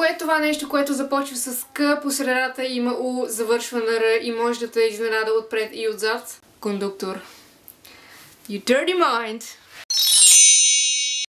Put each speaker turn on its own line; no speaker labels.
Кое е това нещо, което започва с К, по средата има У, завършва на Р и може да те изненада отпред и отзад? Кондуктор. You dirty mind!